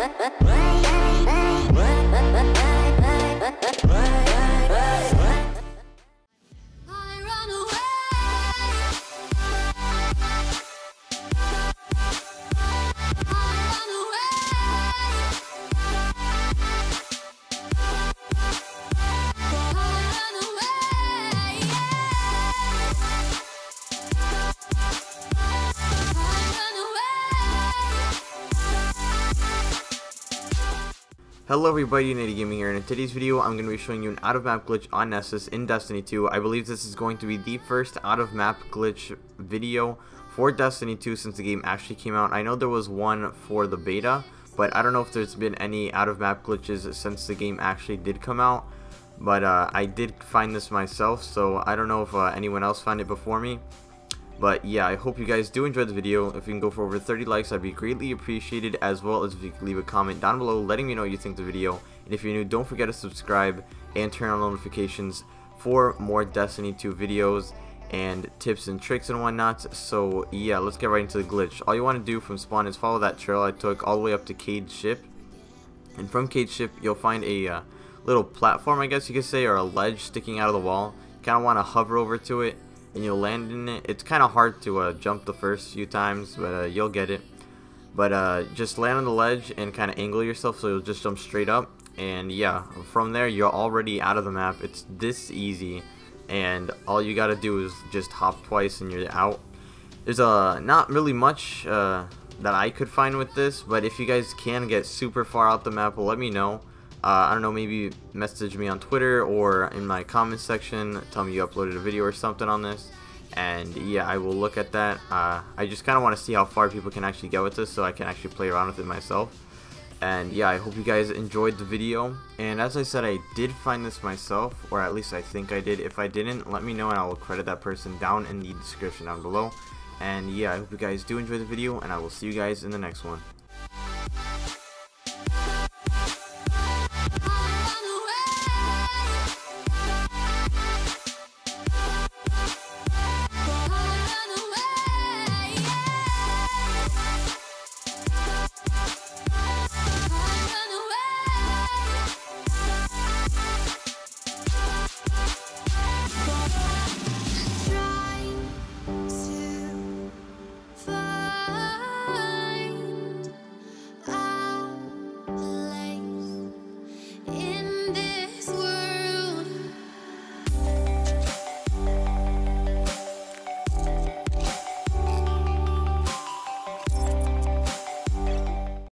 I Hello everybody, United Gaming here, and in today's video I'm going to be showing you an out-of-map glitch on Nessus in Destiny 2. I believe this is going to be the first out-of-map glitch video for Destiny 2 since the game actually came out. I know there was one for the beta, but I don't know if there's been any out-of-map glitches since the game actually did come out. But uh, I did find this myself, so I don't know if uh, anyone else found it before me. But yeah, I hope you guys do enjoy the video. If you can go for over 30 likes, I'd be greatly appreciated, as well as if you could leave a comment down below letting me know what you think of the video. And if you're new, don't forget to subscribe and turn on notifications for more Destiny 2 videos and tips and tricks and whatnot. So yeah, let's get right into the glitch. All you want to do from spawn is follow that trail I took all the way up to Cayde Ship. And from Cayde Ship, you'll find a uh, little platform, I guess you could say, or a ledge sticking out of the wall. Kind of want to hover over to it and you'll land in it. It's kind of hard to uh, jump the first few times, but uh, you'll get it. But uh, just land on the ledge and kind of angle yourself so you'll just jump straight up. And yeah, from there you're already out of the map. It's this easy, and all you gotta do is just hop twice and you're out. There's uh, not really much uh, that I could find with this, but if you guys can get super far out the map, let me know. Uh, I don't know, maybe message me on Twitter or in my comment section. Tell me you uploaded a video or something on this. And yeah, I will look at that. Uh, I just kind of want to see how far people can actually get with this so I can actually play around with it myself. And yeah, I hope you guys enjoyed the video. And as I said, I did find this myself, or at least I think I did. If I didn't, let me know and I will credit that person down in the description down below. And yeah, I hope you guys do enjoy the video, and I will see you guys in the next one.